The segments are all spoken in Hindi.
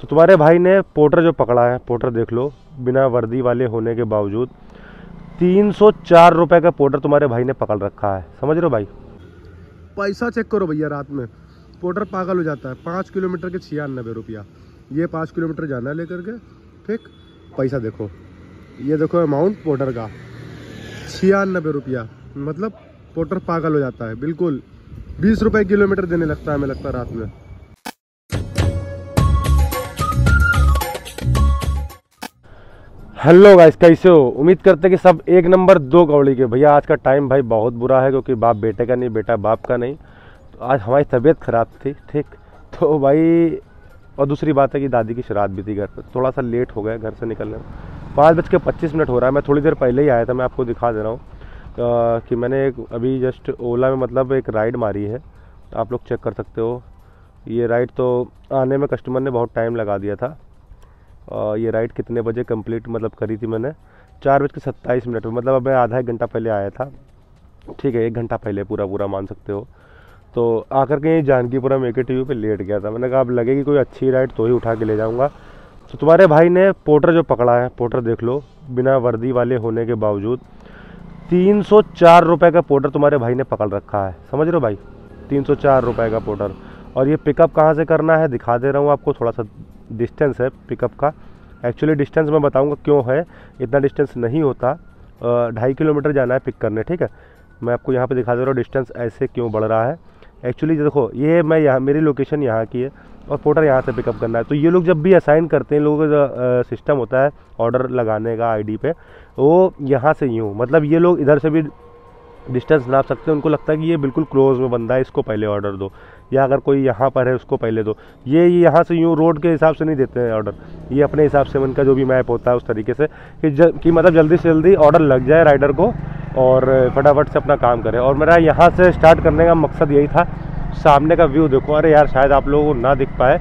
तो तुम्हारे भाई ने पोर्टर जो पकड़ा है, पोर्टर देख लो, बिना वर्दी वाले होने के बावजूद, तीन सौ चार रुपये का पोर्टर तुम्हारे भाई ने पकड़ रखा है। समझ रहे हो भाई? पैसा चेक करो भैया रात में। पोर्टर पागल हो जाता है। पाँच किलोमीटर के छियानबे रुपया। ये पाँच किलोमीटर जाना है लेकर के। ठीक? पैसा देखो। ये देखो अमाउंट पोर्टर का। छियानबे रुपया। मतलब पोर्टर पागल हो जाता है। बिल्कुल। बीस रुपए किलोमीटर देने लगता है, हमें लगता है रात में। हेलो गाइस, कैसे हो? उम्मीद करते कि सब एक नंबर दो कौड़ी के। भैया, आज का टाइम भाई बहुत बुरा है, क्योंकि बाप बेटे का नहीं, बेटा बाप का नहीं। तो आज हमारी तबीयत ख़राब थी, ठीक? तो भाई, और दूसरी बात है कि दादी की शराब भी थी घर पर थोड़ा सा लेट हो गया घर से निकलने में। पाँच बज के पच्चीस मिनट हो रहा है। मैं थोड़ी देर पहले ही आया था, मैं आपको दिखा दे रहा हूँ कि मैंने एक, अभी जस्ट ओला में मतलब एक राइड मारी है। आप लोग चेक कर सकते हो। ये राइड तो आने में कस्टमर ने बहुत टाइम लगा दिया था। ये राइड कितने बजे कंप्लीट मतलब करी थी मैंने? चार बज के सत्ताईस मिनट में मतलब अब मैं आधा एक घंटा पहले आया था। ठीक है, एक घंटा पहले पूरा पूरा मान सकते हो। तो आकर के जानकीपुरा मेके टी पे लेट गया था। मैंने कहा, अब लगेगी कोई अच्छी राइड तो ही उठा के ले जाऊँगा। तो तुम्हारे भाई ने पोर्टर जो पकड़ा है, पोर्टर देख लो, बिना वर्दी वाले होने के बावजूद, तीन सौ चार रुपये का पोर्टर तुम्हारे भाई ने पकड़ रखा है। समझ रहे हो भाई? तीन सौ चार रुपये का पोर्टर। और ये पिकअप कहाँ से करना है, दिखा दे रहा हूँ आपको थोड़ा सा। डिस्टेंस है पिकअप का। एक्चुअली डिस्टेंस मैं बताऊँगा क्यों है। इतना डिस्टेंस नहीं होता। ढाई किलोमीटर जाना है पिक करने, ठीक है? मैं आपको यहाँ पे दिखा दे रहा हूँ डिस्टेंस ऐसे क्यों बढ़ रहा है। एक्चुअली देखो, ये मैं यहाँ, मेरी लोकेशन यहाँ की है और पोर्टर यहाँ से पिकअप करना है। तो ये लोग जब भी असाइन करते हैं लोगों का सिस्टम होता है ऑर्डर लगाने का आईडी पे, वो यहाँ से यूँ मतलब ये लोग इधर से भी डिस्टेंस नाप सकते हैं उनको लगता है कि ये बिल्कुल क्लोज में बंदा है इसको पहले ऑर्डर दो। या अगर कोई यहाँ पर है उसको पहले दो। ये यहाँ से यूँ रोड के हिसाब से नहीं देते हैं ऑर्डर ये अपने हिसाब से उनका जो भी मैप होता है उस तरीके से कि ज, कि मतलब जल्दी से जल्दी ऑर्डर लग जाए राइडर को और फटाफट से अपना काम करें। और मेरा यहाँ से स्टार्ट करने का मकसद यही था सामने का व्यू देखो। अरे यार शायद आप लोगों को ना दिख पाए।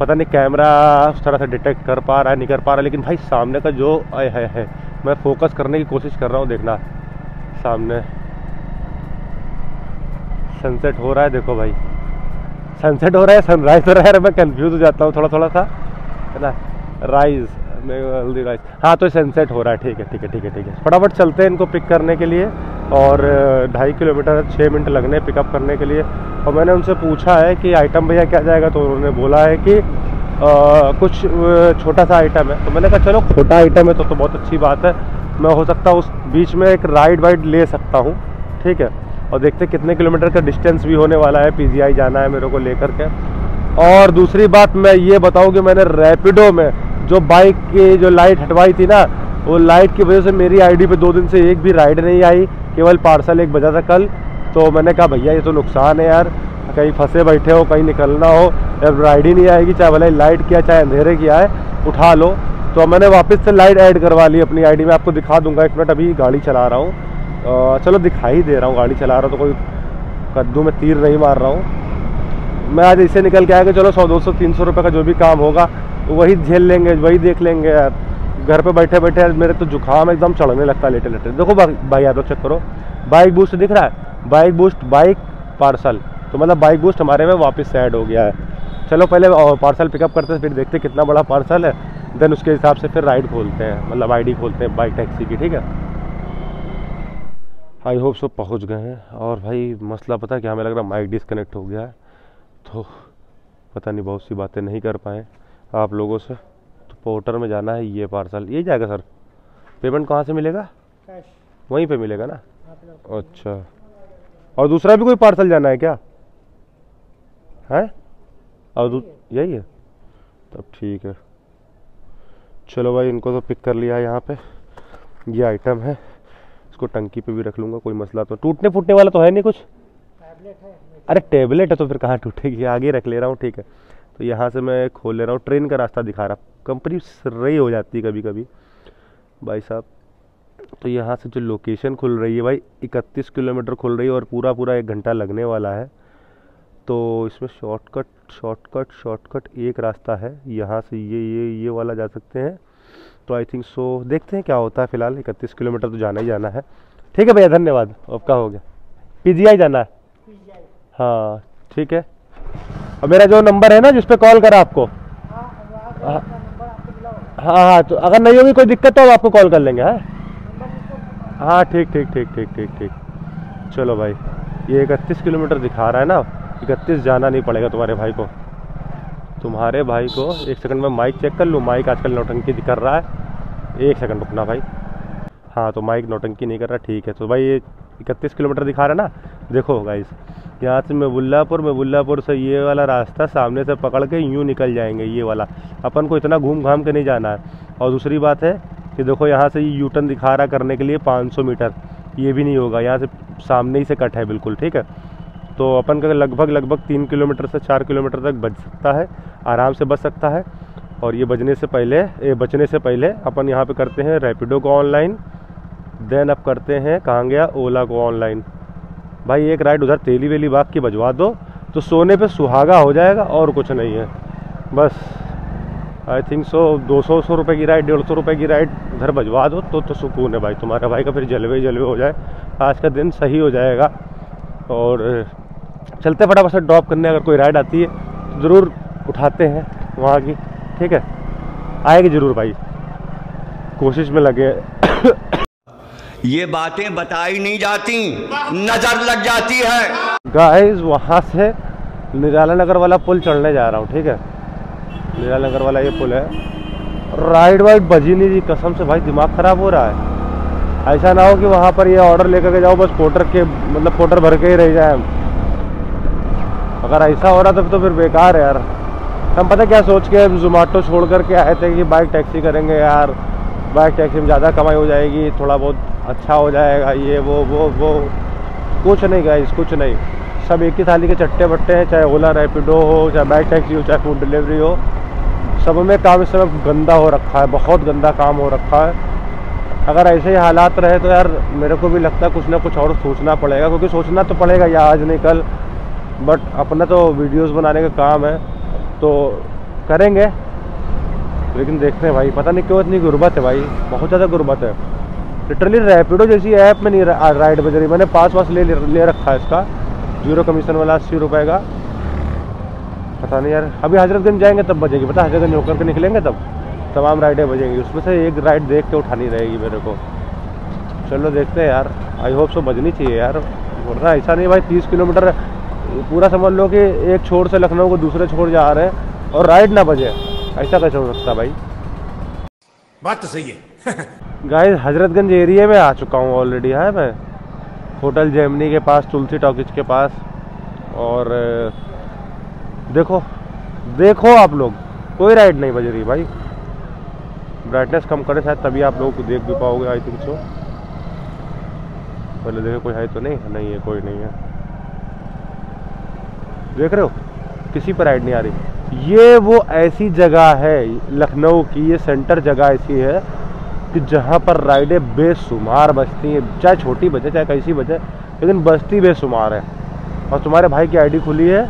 पता नहीं कैमरा उस तरह से डिटेक्ट कर पा रहा है नहीं कर पा रहा लेकिन भाई सामने का जो है, है, मैं फोकस करने की कोशिश कर रहा हूँ देखना सामने। सनसेट हो रहा है देखो भाई। सनसेट हो रहा है सनराइज हो रहा है। मैं कंफ्यूज हो जाता हूँ थोड़ा थोड़ा सा। है ना? राइज हल्दी राइज हाँ तो सनसेट हो रहा है ठीक है ठीक है ठीक है ठीक है। फटाफट चलते हैं इनको पिक करने के लिए और ढाई किलोमीटर छः मिनट लगने पिकअप करने के लिए। और मैंने उनसे पूछा है कि आइटम भैया क्या जाएगा तो उन्होंने बोला है कि आ, कुछ छोटा सा आइटम है। तो मैंने कहा चलो छोटा आइटम है तो तो बहुत अच्छी बात है। मैं हो सकता उस बीच में एक राइड वाइड ले सकता हूँ ठीक है? और देखते कितने किलोमीटर का डिस्टेंस भी होने वाला है पीजीआई जाना है मेरे को लेकर के। और दूसरी बात मैं ये बताऊँ कि मैंने रैपिडो में जो बाइक की जो लाइट हटवाई थी ना, वो लाइट की वजह से मेरी आईडी पे दो दिन से एक भी राइड नहीं आई, केवल पार्सल एक बजा था कल। तो मैंने कहा, भैया, ये तो नुकसान है यार। कहीं फंसे बैठे हो, कहीं निकलना हो अब राइड ही नहीं आएगी, चाहे भले लाइट किया, चाहे अंधेरे किया है, उठा लो। तो मैंने वापस से लाइट ऐड करवा ली अपनी आईडी में आपको दिखा दूँगा, एक मिनट अभी गाड़ी चला रहा हूँ। चलो दिखाई दे रहा हूँ, गाड़ी चला रहा हूँ तो कोई कद्दू में तीर नहीं मार रहा हूँ। मैं आज इसे निकल के आया कि चलो सौ, दो सौ, तीन सौ रुपये का जो भी काम होगा, वही झेल लेंगे, वही देख लेंगे यार। घर पे बैठे बैठे मेरे तो जुकाम एकदम चढ़ने लगता है लेटे लेटे देखो भाई यार चेक करो। बाइक बूस्ट दिख रहा है? बाइक बूस्ट बाइक पार्सल तो मतलब बाइक बूस्ट हमारे में वापस ऐड हो गया है। चलो पहले पार्सल पिकअप करते हैं, फिर देखते कितना बड़ा पार्सल है। देन उसके हिसाब से फिर राइड खोलते हैं मतलब आईडी खोलते हैं बाइक टैक्सी की, ठीक है? आई होप सब पहुँच गए हैं। और भाई मसला पता क्या? हमें लग रहा माइक डिसकनेक्ट हो गया है। तो पता नहीं बहुत सी बातें नहीं कर पाए आप लोगों से। तो पोर्टर में जाना है ये पार्सल ये जाएगा सर पेमेंट कहाँ से मिलेगा? वहीं पे मिलेगा ना? अच्छा। और दूसरा भी कोई पार्सल जाना है क्या? है? और यही है। तब ठीक है। चलो भाई इनको तो पिक कर लिया है यहाँ पे। ये आइटम है। इसको टंकी पे भी रख लूँगा, कोई मसला तो टूटने फूटने वाला तो है नहीं कुछ? टैबलेट है अरे टेबलेट है तो फिर कहाँ टूटेगी? आगे रख ले रहा हूँ, ठीक है। तो यहाँ से मैं खोल ले रहा हूँ, ट्रेन का रास्ता दिखा रहा। कंपनी रही हो जाती है कभी कभी भाई साहब तो यहाँ से जो लोकेशन खुल रही है भाई, इकतीस किलोमीटर खुल रही है और पूरा पूरा एक घंटा लगने वाला है। तो इसमें शॉर्टकट शॉर्टकट शॉर्टकट एक रास्ता है। यहाँ से ये ये ये वाला जा सकते हैं। तो आई थिंक सो देखते हैं क्या होता है फ़िलहाल इकतीस किलोमीटर तो जाना ही जाना है। ठीक है भैया धन्यवाद। आपका हो गया? पीजीआई जाना है? हाँ ठीक है। और मेरा जो नंबर है ना जिस पे कॉल करा आपको। हाँ हाँ हाँ। तो अगर नहीं होगी कोई दिक्कत तो हम आपको कॉल कर लेंगे हाँ? हाँ ठीक ठीक ठीक ठीक ठीक ठीक। चलो भाई ये इकतीस किलोमीटर दिखा रहा है ना इकतीस जाना नहीं पड़ेगा तुम्हारे भाई को। तुम्हारे भाई को एक सेकंड में माइक चेक कर लूँ? माइक आजकल नौटंकी कर रहा है। एक सेकंड रुकना भाई। हाँ तो माइक नौटंकी नहीं कर रहा, ठीक है। तो भाई ये इकतीस किलोमीटर दिखा रहा है ना? देखो गाइस यहाँ से मेबुल्लापुर मेबुल्लापुर से ये वाला रास्ता सामने से पकड़ के यूँ निकल जाएँगे, ये वाला। अपन को इतना घूम घाम के नहीं जाना है। और दूसरी बात है कि देखो यहाँ से ये यूटर्न दिखा रहा करने के लिए 500 मीटर। ये भी नहीं होगा, यहाँ से सामने ही से कट है, बिल्कुल, ठीक है। तो अपन का लगभग लगभग तीन किलोमीटर से चार किलोमीटर तक बच सकता है, आराम से बच सकता है। और ये बजने से पहले, ये बचने से पहले अपन यहाँ पे करते हैं रैपिडो को ऑनलाइन देन अब करते हैं कहाँ गया ओला को ऑनलाइन भाई, एक राइड उधर तेली वेली बाग की बजवा दो तो सोने पे सुहागा हो जाएगा और कुछ नहीं है। बस आई थिंक सो दो सौ सौ रुपये की राइड डेढ़ सौ रुपये की राइड उधर बजवा दो तो तो सुकून है भाई, तुम्हारा भाई का फिर जलवे जलवे हो जाए। आज का दिन सही हो जाएगा। और चलते फटाफट से ड्रॉप करने अगर कोई राइड आती है तो ज़रूर उठाते हैं वहाँ की ठीक है? आएगी ज़रूर भाई। कोशिश में लगे ये बातें बताई नहीं जाती नज़र लग जाती है। गाइस वहाँ से निराला नगर वाला पुल चढ़ने जा रहा हूँ ठीक है? निराला नगर वाला ये पुल है। राइड वाइड बजी नहीं जी कसम से भाई दिमाग ख़राब हो रहा है। ऐसा ना हो कि वहाँ पर ये ऑर्डर लेकर के जाओ बस पोटर के मतलब पोटर भर के ही रह जाए हम। अगर ऐसा हो रहा था तो फिर बेकार है यार। हम पता क्या सोच के जोमेटो छोड़ करके आए थे कि बाइक टैक्सी करेंगे यार। बाइक टैक्सी में ज़्यादा कमाई हो जाएगी, थोड़ा बहुत अच्छा हो जाएगा, ये, वो वो वो। कुछ नहीं गाइस कुछ नहीं। सब एक ही थाली के चट्टे बट्टे हैं, चाहे ओला रैपिडो हो, चाहे बाइक टैक्सी हो, चाहे फ़ूड डिलीवरी हो। सब में काम इस समय गंदा हो रखा है, बहुत गंदा काम हो रखा है। अगर ऐसे ही हालात रहे तो यार मेरे को भी लगता है कुछ ना कुछ और सोचना पड़ेगा, क्योंकि सोचना तो पड़ेगा या आज नहीं कल। बट अपना तो वीडियोस बनाने का काम है तो करेंगे। लेकिन देखते हैं भाई, पता नहीं क्यों इतनी गुर्बत है भाई, बहुत ज़्यादा गुर्बत है। लिटरली रैपिडो जैसी ऐप में नहीं राइड बज रही, मैंने पास पास ले ले रखा है इसका। ज़ीरो कमीशन वाला अस्सी रुपये का। पता नहीं यार, अभी हजरतगंज जाएँगे तब बजेगी, पता हजरतगंज होकर के निकलेंगे तब? तमाम राइडें बजेंगी, उसमें से एक राइड देख के उठानी रहेगी मेरे को। चलो देखते हैं यार आई होप सो बजनी चाहिए यार। वरना ऐसा नहीं भाई, तीस किलोमीटर पूरा समझ लो कि एक छोर से लखनऊ को दूसरे छोर जा रहे हैं और राइड ना बजे। ऐसा कैसे हो सकता भाई? बात तो सही है। गाइस हजरतगंज एरिया में आ चुका हूँ ऑलरेडी है मैं। होटल जेमनी के पास तुलसी टॉकीज के पास। और देखो देखो आप लोग कोई राइड नहीं बज रही भाई। ब्राइटनेस कम करे शायद तभी आप लोगों को देख भी पाओगे आई थिंक सो पहले देखो कोई है तो नहीं नहीं है कोई नहीं है। देख रहे हो? किसी पर राइड नहीं आ रही। ये वो ऐसी जगह है, लखनऊ की ये सेंटर जगह ऐसी है कि जहाँ पर राइडें बेशुमार बजती हैं। चाहे छोटी बजे, चाहे कैसी बजे, लेकिन बजती बेशुमार है। और तुम्हारे भाई की आईडी खुली है?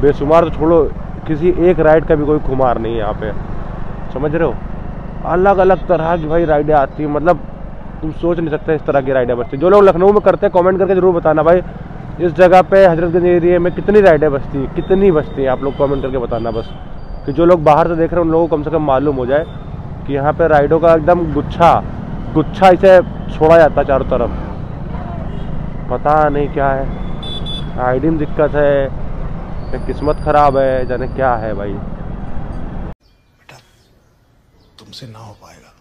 बेशुमार तो छोड़ो, किसी एक राइड का भी कोई खुमार नहीं है यहाँ पे। समझ रहे हो? अलग अलग तरह की भाई राइडें आती हैं। मतलब तुम सोच नहीं सकते इस तरह की राइडें बचती। जो लोग लखनऊ में करते हैं कमेंट करके ज़रूर बताना भाई। इस जगह पे हजरतगंज एरिया में कितनी राइडें बजती हैं कितनी बजती हैं आप लोग कमेंट करके बताना बस। कि जो लोग बाहर से देख रहे हैं उन लोगों को कम से कम मालूम हो जाए कि यहाँ पे राइडों का एकदम गुच्छा गुच्छा इसे छोड़ा जाता है चारों तरफ़। पता नहीं क्या है। आईडी में दिक्कत है या किस्मत खराब है जाने क्या है भाई। तुमसे ना हो पाएगा।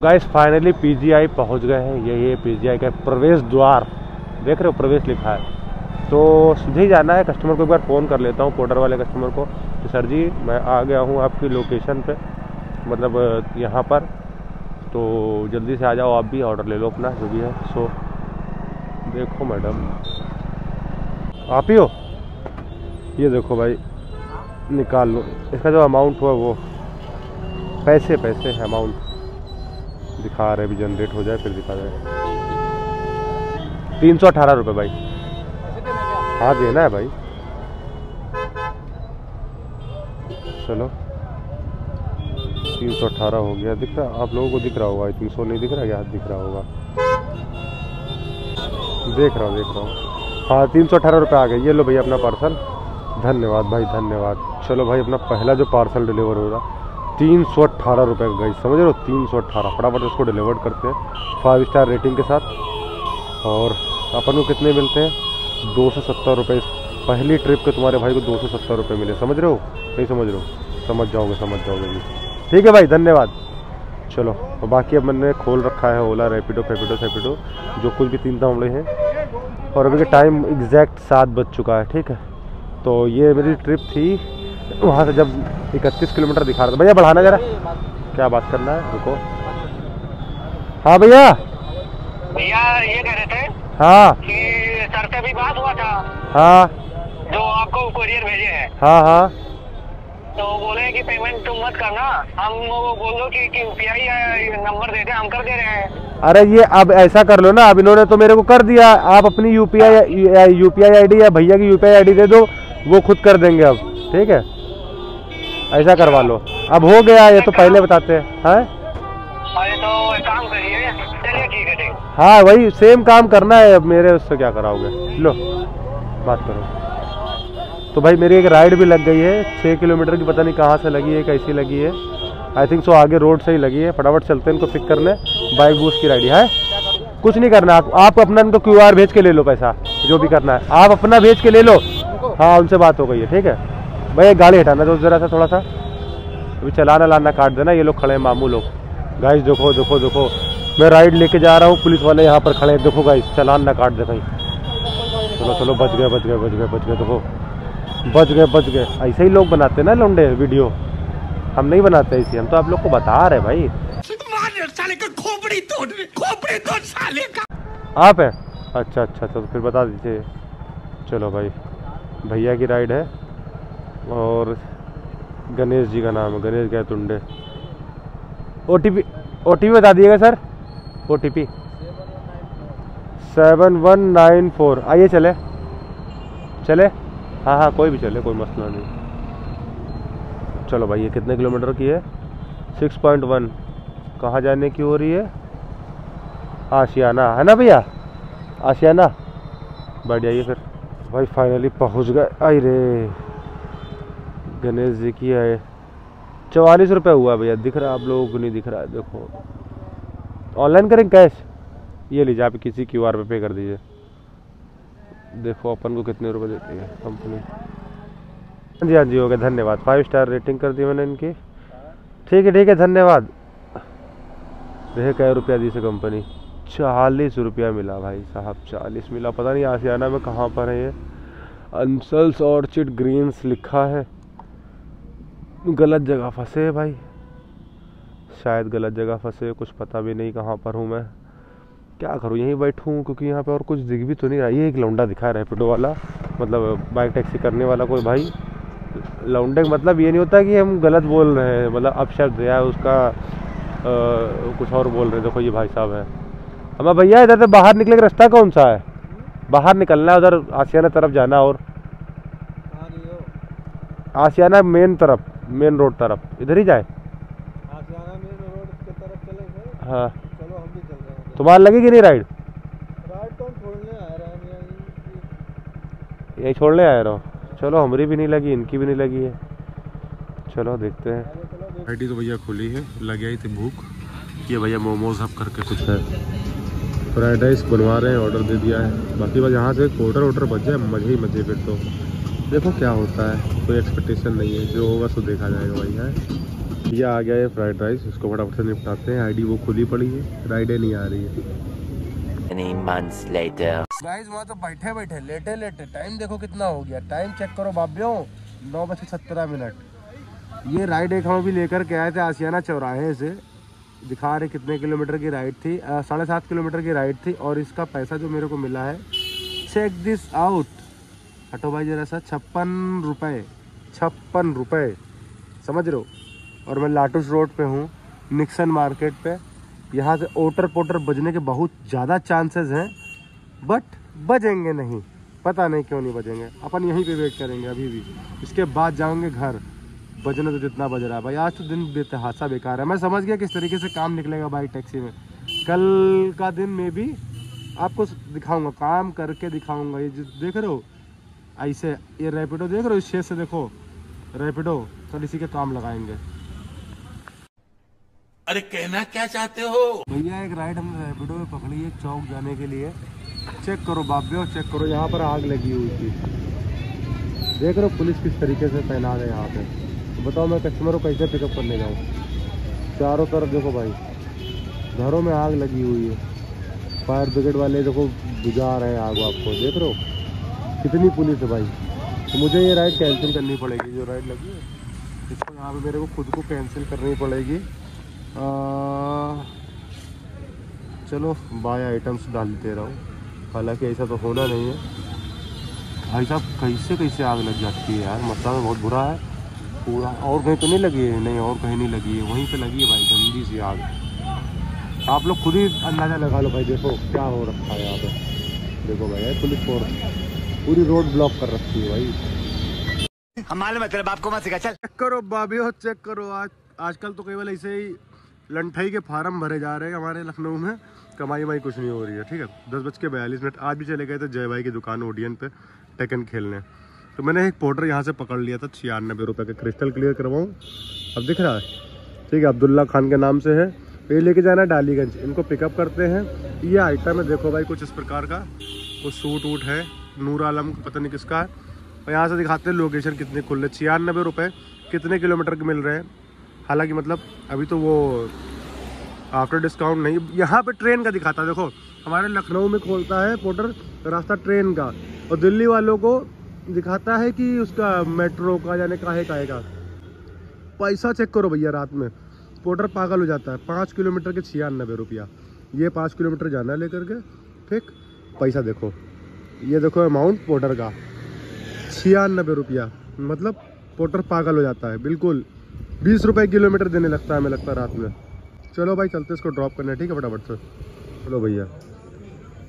गाइस फाइनली पीजीआई पहुँच गए हैं। ये ये पीजीआई का प्रवेश द्वार। देख रहे हो, प्रवेश लिखा है। तो सीधे ही जाना है कस्टमर को एक बार फ़ोन कर लेता हूँ पोर्टर वाले कस्टमर को। कि सर जी, मैं आ गया हूँ आपकी लोकेशन पे मतलब यहाँ पर। तो जल्दी से आ जाओ, आप भी ऑर्डर ले लो अपना, जो भी है। सो देखो मैडम। आप ही हो? ये देखो भाई, निकाल लो। इसका जो अमाउंट हुआ वो, पैसे पैसे अमाउंट दिखा रहे अभी जनरेट हो जाए, फिर दिखा रहे तीन सौ अठारह रुपये भाई। हाँ देना है भाई? चलो। तीन सौ अठारह हो गया। दिख रहा, आप लोगों को दिख रहा होगा, तीन सौ नहीं दिख रहा, क्या दिख रहा होगा? देख रहा हूँ, देख रहा हूँ। हाँ तीन सौ अठारह रुपये आ गए। ये लो भैया अपना पार्सल धन्यवाद भाई, धन्यवाद। चलो भाई, अपना पहला जो पार्सल डिलीवर हो रहा, तीन सौ अट्ठारह रुपये का गाइस समझ रहे हो? तीन सौ अट्ठारह फटाफट उसको डिलीवर करते हैं। फाइव स्टार रेटिंग के साथ। और अपन को कितने मिलते हैं? दो सौ सत्तर रुपये पहली ट्रिप के तुम्हारे भाई को दो सौ सत्तर रुपये मिले। समझ रहे हो? नहीं समझ रहे हो? समझ जाओगे समझ जाओगे जी। ठीक है भाई, धन्यवाद। चलो, और बाकी अब मैंने खोल रखा है ओला रेपिडो फेपिडो सेपिडो जो कुछ भी तीन मामले हैं। और अभी का टाइम एग्जैक्ट सात बज चुका है, ठीक है? तो ये मेरी ट्रिप थी, वहाँ से जब इकतीस किलोमीटर दिखा रहा था। भैया, बढ़ाना जरा। क्या बात करना है? रुको। हाँ भैया। भैया, ये कह रहे थे हाँ। कि सर से भी बात हुआ था। हाँ। जो आपको कुरियर भेजे हैं। हाँ हाँ। तो बोले कि पेमेंट तुम मत करना। हम वो बोल दो कि, कि यूपीआई नंबर दे दे हम कर दे रहे हैं। अरे ये अब ऐसा कर लो ना अब इन्होंने तो मेरे को कर दिया। आप अपनी यूपीआई यूपीआई आईडी या भैया की यूपीआई आईडी दे दो वो खुद कर देंगे अब ठीक है? ऐसा करवा लो। अब हो गया ये तो पहले बताते हैं हैं? तो काम करिए, चलिए ठीक है, ठीक। हाँ वही सेम काम करना है अब मेरे, उससे क्या कराओगे? लो, बात करो। तो भाई मेरी एक राइड भी लग गई है छः किलोमीटर की पता नहीं कहाँ से लगी है, कैसी लगी है। आई थिंक सो आगे रोड से ही लगी है। फटाफट चलते हैं इनको पिक करने बाइक बूस की राइड है कुछ नहीं करना, आप आप अपना इनको क्यू आर भेज के ले लो पैसा, जो भी करना है। आप अपना भेज के ले लो। हाँ उनसे बात हो गई है, ठीक है? भाई एक गाड़ी हटाना दो जरा सा थोड़ा सा, अभी चलाना लाना काट देना, ये लोग खड़े हैं, मामू लोग। गाइस देखो देखो देखो। मैं राइड लेके जा रहा हूँ पुलिस वाले यहाँ पर खड़े हैं। देखो गाइस चलान ना काट दे कहीं चलो चलो बच गए बच गए बच गए बच गए देखो। बच गए बच गए। ऐसे ही लोग बनाते ना लौंडे वीडियो हम नहीं बनाते ऐसे हम तो आप लोग को बता रहे भाई। आप है? अच्छा अच्छा तो फिर बता दीजिए। चलो भाई। भैया की राइड है। और गणेश जी का नाम है गणेश गए तुंडे O T P O T P बता दिएगा, sir. O T P seven one nine four आइए, चले। चले? हाँ हाँ कोई भी चले, कोई मसला नहीं। चलो भाई, ये कितने किलोमीटर की है? सिक्स पॉइंट वन कहाँ जाने की हो रही है? आशियाना। है ना भैया? आशियाना। बैठ जाइए फिर। भाई फाइनली पहुँच गए। आई रे गणेश जी की है चवालीस रुपये हुआ भैया, दिख रहा आप लोगों को नहीं दिख रहा है, देखो। ऑनलाइन करें कैश ये लीजिए, आप किसी क्यू आर पे पे कर दीजिए। देखो अपन को कितने रुपए देती है कंपनी हाँ जी हाँ जी, हो गया, धन्यवाद। फाइव स्टार रेटिंग कर दी मैंने इनकी। ठीक है ठीक है, धन्यवाद। देखे क्या रुपया दी से कंपनी चालीस रुपया मिला भाई साहब, चालीस मिला। पता नहीं आसियाना में कहाँ पर है ये। अंसल्स ऑर्चिड ग्रीन्स लिखा है। गलत जगह फंसे हैं भाई। शायद गलत जगह फंसे कुछ पता भी नहीं कहाँ पर हूँ मैं। क्या करूँ यहीं बैठूँ क्योंकि यहाँ पे और कुछ दिख भी तो नहीं रहा। ये एक लौंडा दिखा है रैपिडो वाला मतलब बाइक टैक्सी करने वाला कोई भाई। लौंडे मतलब ये नहीं होता कि हम गलत बोल रहे हैं मतलब अपशब्द या उसका आ, कुछ और बोल रहे हैं। देखो ये भाई साहब है। हमें भैया इधर से बाहर निकले का रास्ता कौन सा है? बाहर निकलना है उधर आसियाना तरफ़ जाना और आसियाना मेन तरफ़। मेन रोड तरफ़। इधर ही जाए? आशियाना मेन रोड के तरफ़ चले गए। हाँ। चलो हम भी चल रहे हैं तुम्हारा लगेगी नहीं राइड? राइड तो हम छोड़ने आ रहे हैं यही छोड़ने आए रहो। चलो हमारी भी नहीं लगी इनकी भी नहीं लगी है। चलो देखते हैं। आईडी तो भैया खुली है लग आई थी भूख। ये भैया मोमोज हब करके कुछ है। फ्राइड राइस बनवा रहे हैं ऑर्डर दे दिया है। बाकी बस यहाँ से ऑर्डर ऑर्डर बच जाए मज़े ही मज़े फिर तो। देखो क्या होता है कोई एक्सपेक्टेशन नहीं है जो होगा सो देखा जाएगा भाई है। ये आ गया है फ्राइड राइस इसको फटाफट से निपटाते हैं। आईडी वो खुली पड़ी है राइडें नहीं आ रही है. गाइस वहाँ तो बैठे बैठे लेटे लेटे। टाइम देखो कितना हो गया। टाइम चेक करो बाबियों। नौ बजे सत्रह मिनट। ये राइड एक हम भी लेकर के आए थे आसियाना चौराहे से। दिखा रहे कितने किलोमीटर की राइड थी। साढ़े सात किलोमीटर की राइड थी और इसका पैसा जो मेरे को मिला है चेक दिस आउट हटो भाई जरा सा छप्पन रुपये छप्पन रुपये समझ रहे हो? और मैं लाटूस रोड पे हूँ, निक्सन मार्केट पे। यहाँ से ओटर पोटर बजने के बहुत ज़्यादा चांसेस हैं, बट बजेंगे नहीं। पता नहीं क्यों नहीं बजेंगे। अपन यहीं पे वेट करेंगे अभी भी। इसके बाद जाऊँगे घर। बजने तो जितना बज रहा है। भाई, आज तो दिन बेतहासा बेकार है। मैं समझ गया किस तरीके से काम निकलेगा बाइक टैक्सी में। कल का दिन में भी आपको दिखाऊँगा, काम करके दिखाऊँगा। ये देख रहे हो ऐसे ये रैपिडो देख रहे हो? इस शेष से देखो। रैपिडो कल इसी के काम लगाएँगे। अरे कहना क्या चाहते हो? भैया एक राइड हमने रैपिडो में पकड़ी है चौक जाने के लिए। चेक करो बाबियो चेक करो यहाँ पर आग लगी हुई थी। देख रहे हो पुलिस किस तरीके से तैनात है यहाँ पे। तो बताओ मैं कस्टमर को कैसे पिकअप करने जाऊँ? चारों तरफ़ देखो भाई घरों में आग लगी हुई है। फायर ब्रिगेड वाले देखो बुझा रहे हैं आग आपको देख रहे हो? कितनी पुलिस है भाई? तो मुझे ये राइड कैंसिल करनी पड़ेगी जो राइड लगी है। इसको यहाँ पे मेरे को खुद को कैंसिल करनी पड़ेगी। आ, चलो बाय आइटम्स डाल दे रहा हूँ। हालाँकि ऐसा तो होना नहीं है। भाई साहब कैसे कैसे आग लग जाती है यार? मसला में बहुत बुरा है। पूरा और कहीं तो नहीं लगी है? नहीं और कहीं नहीं लगी है। वहीं पे लगी है भाई गंदी सी आग। आप लोग खुद ही अंदाज़ा लगा लो भाई देखो क्या हो रखा है यहाँ पे। देखो भाई पुलिस फोर्स पूरी रोड ब्लॉक कर रखी है भाई। हम मालूम है तेरे बाप को मत सिखा चल। चेक करो बाबियो चेक करो। आज आजकल तो केवल ऐसे ही लंठाई के फार्म भरे जा रहे हैं हमारे लखनऊ में। कमाई वाई कुछ नहीं हो रही है ठीक है? दस बज के बयालीस मिनट। आज भी चले गए थे जय भाई की दुकान ओडियन पे टेकन खेलने। तो मैंने एक पोर्टर यहाँ से पकड़ लिया था छियानबे रुपये का क्रिस्टल क्लियर करवाऊँ। अब दिख रहा है? ठीक है अब्दुल्ला खान के नाम से है। ये लेके जाना है डालीगंज। इनको पिकअप करते हैं। ये आइटम है देखो भाई कुछ इस प्रकार का। कुछ सूट वूट है। नूर आलम, पता नहीं किसका है। और यहाँ से दिखाते हैं लोकेशन कितने खुल। रहे छियानबे रुपये कितने किलोमीटर के मिल रहे हैं। हालाँकि मतलब अभी तो वो आफ्टर डिस्काउंट नहीं, यहाँ पे ट्रेन का दिखाता है। देखो, हमारे लखनऊ में खोलता है पोर्टर रास्ता ट्रेन का। और दिल्ली वालों को दिखाता है कि उसका मेट्रो का यानी काहे काहे का। पैसा चेक करो भैया रात में। पोर्टर पागल हो जाता है। पाँच किलोमीटर के छियानबे रुपया। ये पाँच किलोमीटर जाना है लेकर के। ठीक, पैसा देखो। ये देखो अमाउंट पोटर का। छियानबे रुपया। मतलब पोटर पागल हो जाता है, बिल्कुल। बीस रुपए किलोमीटर देने लगता है, हमें लगता है रात में। चलो भाई, चलते इसको ड्रॉप करना, ठीक है फटाफट से? चलो भैया।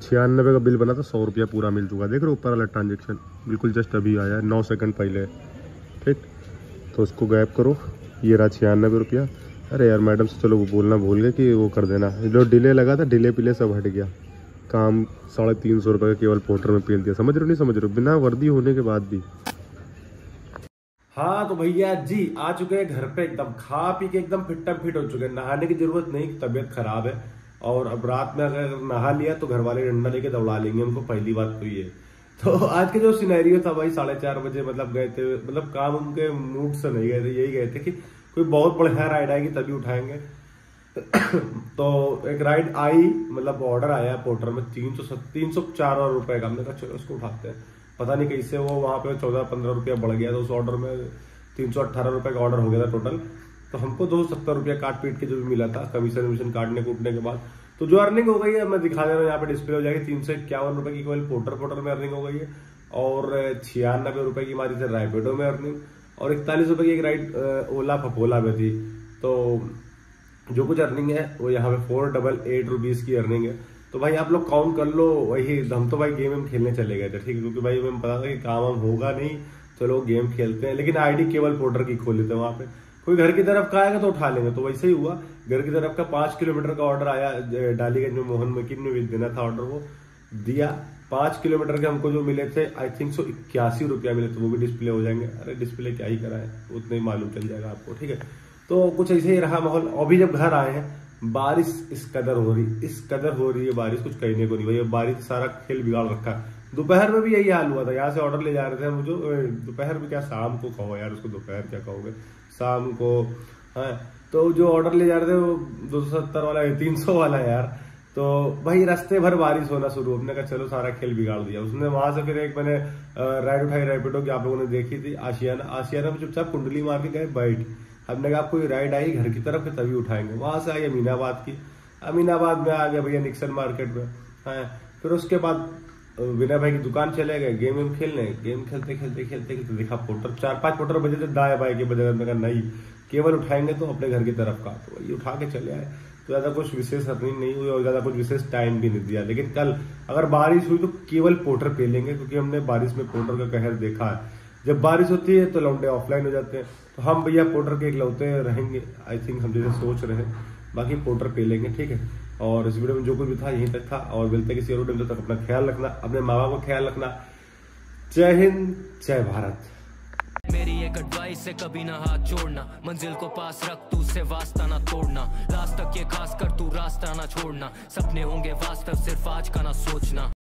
छियानबे का बिल बना था सौ रुपया पूरा मिल चुका। देख रहे हो ऊपर वाला ट्रांजेक्शन बिल्कुल जस्ट अभी आया है, नौ सेकंड पहले। ठीक? तो उसको गैप करो। ये रहा छियानबे रुपया। अरे यार मैडम से चलो वो बोलना भूल गए कि वो कर देना। जो डिले लगा था डिले पिले सब हट गया। काम साढ़े तीन सौ रुपये केवल पोर्टर में पेल दिया। समझ रहे हो, नहीं समझ रहे हो? बिना वर्दी होने के बाद भी। हाँ तो भैया जी, आ चुके हैं घर पे एकदम, खा पी के एकदम फिट्टा फिट हो चुके हैं। नहाने की ज़रूरत नहीं, तबीयत खराब है। और अब रात में अगर नहा लिया तो घर वाले डंडा लेके दौड़ा लेंगे। उनको पहली बात तो ये। तो आज के जो सिनेरियो था भाई, साढ़े चार बजे मतलब गए थे मतलब काम उनके मूड से नहीं गए थे, यही गए थे कि कोई बहुत बढ़िया राइड आएगी तभी उठाएँगे। तो एक राइड आई मतलब ऑर्डर आया पोर्टर में तीन सौ तीन सौ चार रुपए का। हमने कहा चलो उसको उठाते हैं। पता नहीं कैसे वो वहाँ पे चौदह पंद्रह रुपया बढ़ गया था उस ऑर्डर में तीन सौ अट्ठारह रुपए का ऑर्डर हो गया था टोटल। तो हमको दो सत्तर रुपया काट पीट के जो भी मिला था, कमीशन वमीशन काटने, कूटने के बाद। तो जो अर्निंग हो गई है, मैं दिखा दे रहा हूँ, यहाँ पे डिस्प्ले हो जाएगी। तीन सौ इक्यावन रुपए की केवल पोर्टर पोर्टर में अर्निंग हो गई है। और छियानबे रुपए की हमारी थी रायपेडो में अर्निंग। और इकतालीस रुपए की एक राइड ओला फपोला में थी। तो जो कुछ अर्निंग है, वो यहाँ पे फोर डबल एट रुपीज़ की अर्निंग है। तो भाई आप लोग काउंट कर लो, वही हम तो भाई गेम वेम खेलने चले गए थे, ठीक है? क्योंकि भाई हमें पता था कि काम वाम होगा नहीं चलो गेम खेलते हैं। लेकिन आईडी केवल पोर्टर की खोले थे वहाँ पे। कोई घर की तरफ़ का आएगा तो उठा लेंगे तो वैसे ही हुआ। घर की तरफ़ का पाँच किलोमीटर का ऑर्डर आया डालीगंज में, मोहन मकीन भी देना था ऑर्डर वो, दिया। पाँच किलोमीटर के हमको जो मिले थे आई थिंक सो इक्यासी रुपया मिले थे, वो भी डिस्प्ले हो जाएँगे। अरे डिस्प्ले क्या ही कराए, उतना ही मालूम चल जाएगा आपको, ठीक है? तो कुछ ऐसे ही रहा माहौल। अभी जब घर आए हैं, बारिश इस कदर हो रही, इस कदर हो रही है बारिश, कुछ कहने को नहीं भाई बारिश सारा खेल बिगाड़ रखा। दोपहर में भी यही हाल हुआ था। यहाँ से ऑर्डर ले जा रहे थे मुझे दोपहर में क्या शाम को कहो यार, उसको दोपहर क्या कहोगे शाम को हाँ तो जो ऑर्डर ले जा रहे थे वो दो सौ सत्तर वाला है, तीन सौ वाला है यार। तो भाई, रास्ते भर बारिश होना शुरू। हमने कहा, चलो, सारा खेल बिगाड़ दिया। उसने वहाँ से फिर एक मैंने राइड उठाई रैपिडो की आप लोगों ने देखी थी, आशियाना। आशियाना में चुपचाप कुंडली मार के गए, बैठ। हमने कहा कोई राइड आई, घर की तरफ़ है, तभी उठाएँगे। वहाँ से आई अमीनाबाद की। अमीनाबाद में आ गया भैया निक्सन मार्केट में। हाँ फिर उसके बाद विनय भाई की दुकान चले गए, गेम वेम खेलने। गेम खेलते खेलते खेलते खेलते देखा, पोटर, चार पाँच पोटर बजे थे दाएँ बाएँ के बजे मैंने कहा, नहीं, केवल उठाएँगे तो अपने घर की तरफ़ का। तो वही उठा के चले आए। तो ज़्यादा कुछ विशेष अर्निंग नहीं हुई और ज़्यादा कुछ विशेष टाइम भी नहीं दिया। लेकिन कल अगर बारिश हुई तो केवल पोटर पे लेंगे क्योंकि हमने बारिश में पोटर का कहर देखा है। जब बारिश होती है तो लौंडे ऑफलाइन हो जाते हैं। तो हम भैया पोर्टर के इकलौते रहेंगे। आई थिंक हम जैसे सोच रहे हैं। बाकी पोर्टर पे लेंगे, ठीक है? और इस वीडियो में जो कुछ भी था, यहीं तक था। और मिलते किसी और वीडियो तक अपना ख्याल रखना, अपने माँ बाप का ख्याल रखना। जय हिंद, जय भारत। मेरी एक एडवाइस है, कभी ना हाथ जोड़ना। मंजिल को पास रख, तू से वास्ता ना तोड़ना। लास्ट तक ये खास कर, तू रास्ता ना छोड़ना। सपने होंगे वास्तव, सिर्फ़ आज का ना सोचना।